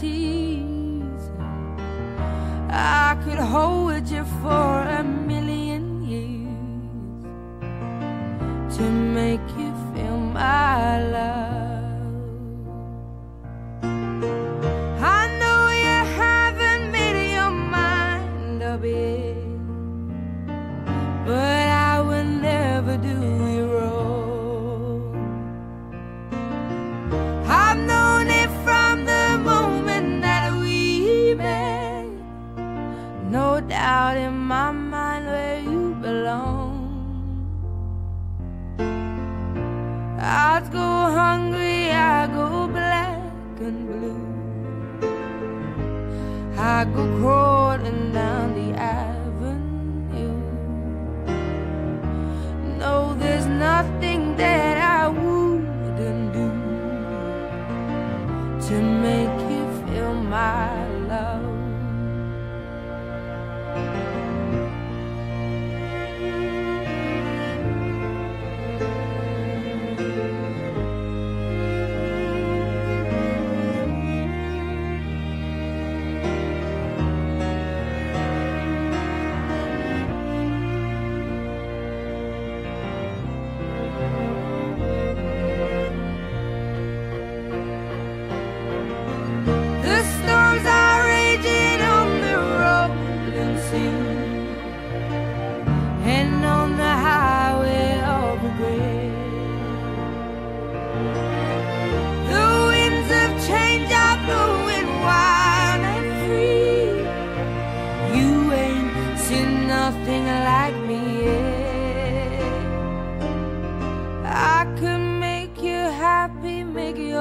tears. I could hold you for a million years to make you feel my love. I go crawling